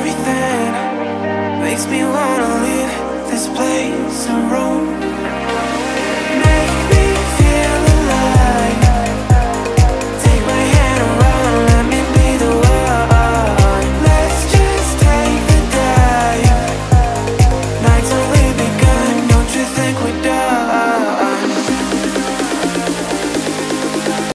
everything makes me wanna leave.